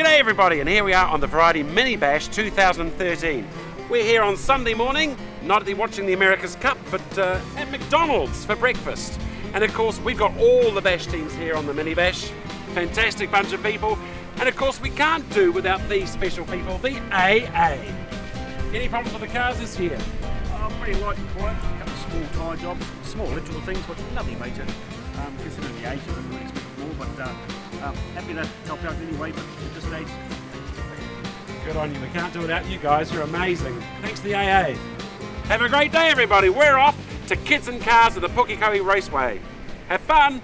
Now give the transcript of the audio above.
G'day everybody, and here we are on the Variety Mini Bash 2013. We're here on Sunday morning, not watching the America's Cup, but uh, at McDonald's for breakfast. And of course, we've got all the Bash teams here on the Mini Bash. Fantastic bunch of people. And of course, we can't do without these special people, the AA. Any problems with the cars this year? Oh, pretty light and quiet. A couple of small tyre jobs, small little things, but nothing major. Um, considering the age, I would um, happy to help out anyway, but at this stage, Good on you. We can't do it without you guys. You're amazing. Thanks to the AA. Have a great day, everybody. We're off to Kids and Cars at the Pukekohe Raceway. Have fun.